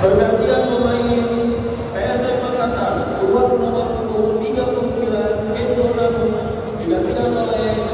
Pergantian pemain PSM Makassar 20 waktu 39 Kenzo Nabu digantikan oleh